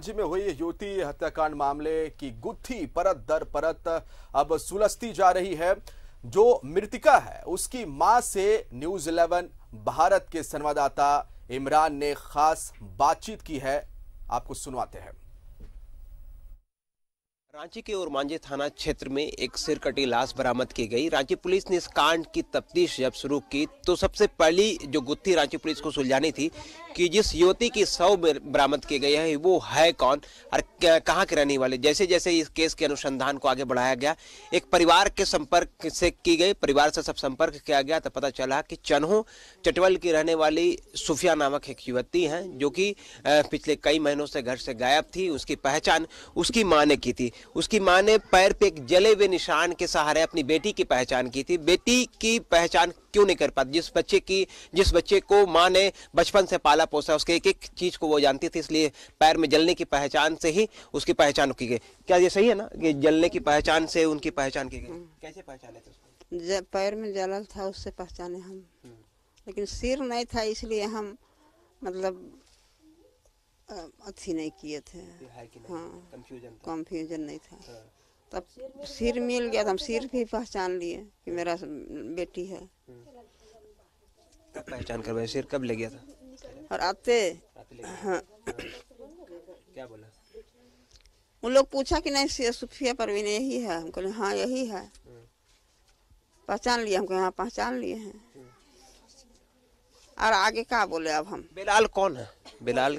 रांची में हुई युवती हत्याकांड मामले की गुत्थी परत दर परत अब सुलझती जा रही है। जो मृतिका है, उसकी माँ से न्यूज़ 11 भारत के संवाददाता इमरान ने खास बातचीत की है। आपको सुनवाते हैं। रांची के ओरमांझे थाना क्षेत्र में एक सिरकटी लाश बरामद की गई। रांची पुलिस ने इस कांड की तफ्तीश जब शुरू की तो सबसे पहली जो गुत्थी रांची पुलिस को सुलझानी थी कि जिस युवती की शव बरामद की गई है, वो है कौन और कहाँ के रहने वाले? जैसे जैसे इस केस के अनुसंधान को आगे बढ़ाया गया, एक परिवार के संपर्क से की गई, परिवार से सब संपर्क किया गया तो पता चला कि चन्हो चटवल की रहने वाली सुफिया नामक एक युवती हैं, जो कि पिछले कई महीनों से घर से गायब थी, उसकी पहचान उसकी माँ ने की थी। उसकी माँ ने पैर पे एक जले हुए निशान के सहारे अपनी बेटी की पहचान की थी। बेटी की पहचान क्यों नहीं कर पाती? जिस बच्चे की जिस बच्चे को माँ ने बचपन से पाला पोसा उसके एक एक चीज़ को वो जानती थी इसलिए पैर में जलने की पहचान से ही उसकी पहचान की गई। क्या ये सही है ना कि जलने की पहचान से उनकी पहचान की गई? कैसे पहचाने थे पैर में जलल था उससे पहचाने हम। लेकिन सिर नहीं था इसलिए हम मतलब अच्छी नहीं किए थे। हाँ कंफ्यूजन नहीं था। हाँ। तब सिर मिल गया तो हम सिर भी पहचान लिए कि मेरा बेटी है। पहचान कर सिर कब ले गया था? और आते हाँ। क्या बोला? उन लोग पूछा कि नहीं सुफिया परवीन यही है? हम कहले हाँ यही है। हाँ। पहचान लिया हमको यहाँ पहचान लिए हाँ। और आगे क्या बोले अब हम? बिलाल कौन है? बिलाल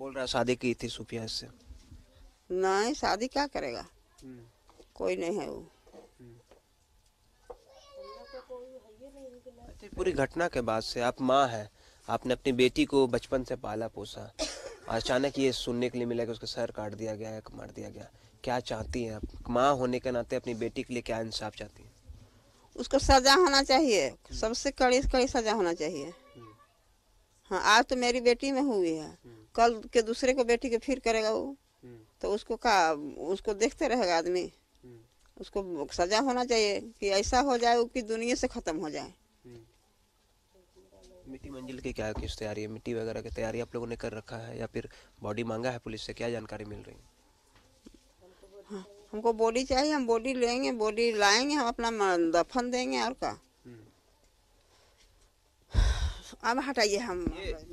बोल रहा शादी की थी सुफिया से नहीं शादी क्या करेगा? हम्म। कोई नहीं है वो। अच्छा, पूरी घटना के बाद से आप माँ है। आपने अपनी बेटी को बचपन से पाला पोसा। अचानक ये सुनने के लिए मिला कि उसका सर काट दिया गया है मार दिया गया। क्या चाहती हैं आप? माँ होने के नाते अपनी बेटी के लिए क्या इंसाफ चाहती हैं? उसको सजा होना चाहिए। सबसे कड़ी कड़ी सजा होना चाहिए। हम्म। हाँ आज तो मेरी बेटी में हुई है हम्म। कल के दूसरे को बेटी के फिर करेगा वो हम्म। तो उसको का उसको देखते रहेगा आदमी हम्म। उसको सजा होना चाहिए कि ऐसा हो जाए कि दुनिया से खत्म हो जाए। मिट्टी मंजिल की क्या किस तैयारी है मिट्टी वगैरह की तैयारी आप लोगों ने कर रखा है या फिर बॉडी मांगा है पुलिस से क्या जानकारी मिल रही है हाँ, हमको बॉडी चाहिए हम बॉडी लेंगे बॉडी लाएँगे हम अपना दफन देंगे और का अब हटाइए हम।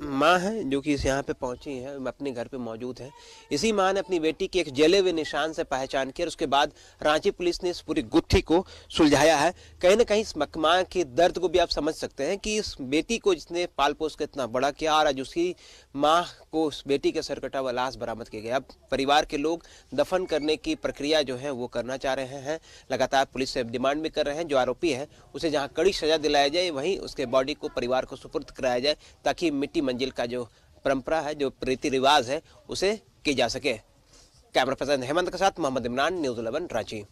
माँ है, जो कि इस यहाँ पे पहुँची है, अपने घर पे मौजूद है। इसी माँ ने अपनी बेटी के एक जले हुए निशान से पहचान किया उसके बाद रांची पुलिस ने इस पूरी गुत्थी को सुलझाया है। कहीं ना कहीं इस माँ के दर्द को भी आप समझ सकते हैं कि इस बेटी को जिसने पाल पोस के इतना बड़ा किया और आज उसकी माँ को उस बेटी के सरकटा व लाश बरामद किया गया। अब परिवार के लोग दफन करने की प्रक्रिया जो है वो करना चाह रहे हैं। लगातार पुलिस से डिमांड भी कर रहे हैं। जो आरोपी है, उसे जहाँ कड़ी सजा दिलाया जाए, वहीं उसके बॉडी को परिवार को सुपुर्द कराया जाए ताकि मिट्टी मंजिल का जो परंपरा है, जो रीति रिवाज है, उसे की जा सके। कैमरा पर्सन हेमंत के साथ मोहम्मद इमरान, न्यूज़ इलेवन, रांची।